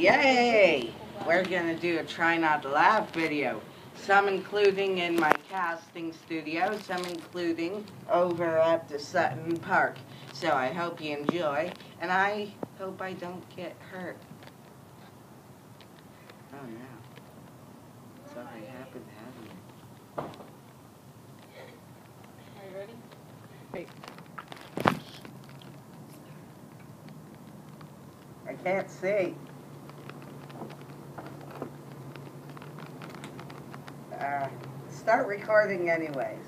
Yay! We're gonna do a try not to laugh video. Some including in my casting studio, some including over at the Sutton Park. So I hope you enjoy, and I hope I don't get hurt. Oh no. Sorry happened to have me. Are you ready? Hey. I can't see. Uh, start recording anyways.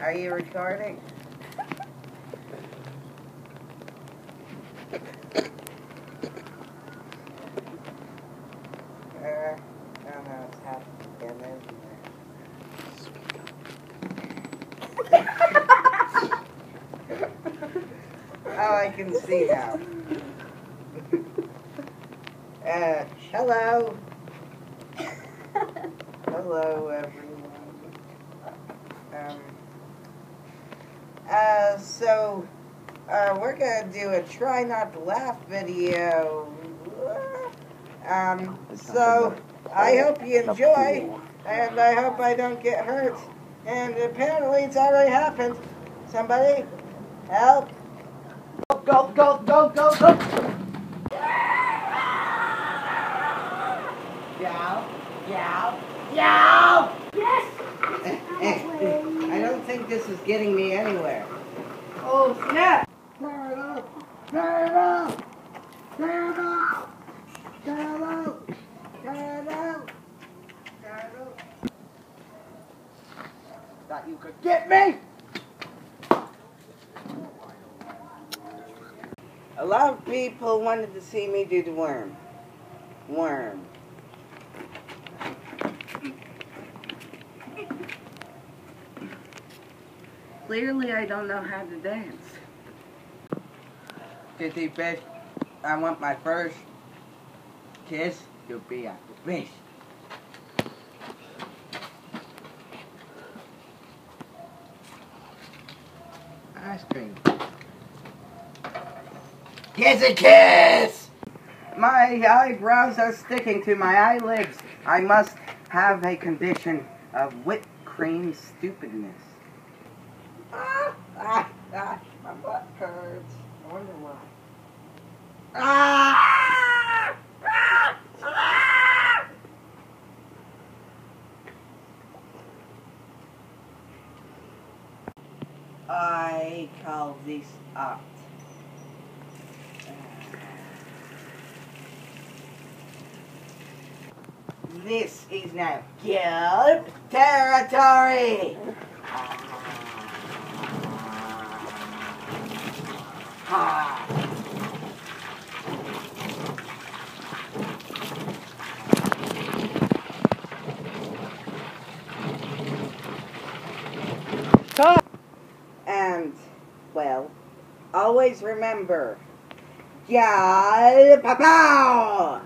Are you recording? Uh, no, it's happening again. oh, I can see now. Uh, hello. Hello, everyone. Um, uh, so, uh, we're gonna do a try not to laugh video. Um, so, I hope you enjoy, and I hope I don't get hurt. And apparently it's already happened. Somebody, help. Go, go, go, go, go! Yow, yow, Yow! Eh, eh, eh. I don't think this is getting me anywhere. Oh, snap! Turn it up! Turn it up! Turn it up! Turn it up! Turn it up! Turn it up! Thought you could get me? A lot of people wanted to see me do the worm. Worm. Clearly, I don't know how to dance. Dizzy fish, I want my first kiss to be the fish. Ice cream. Kiss a kiss! My eyebrows are sticking to my eyelids. I must have a condition of whipped cream stupidness. Ah, ah, ah, my butt hurts. I wonder why. Ah! Ah! Ah! I call this art. This is now guild territory. Ah. And, well, always remember, Gal Pow!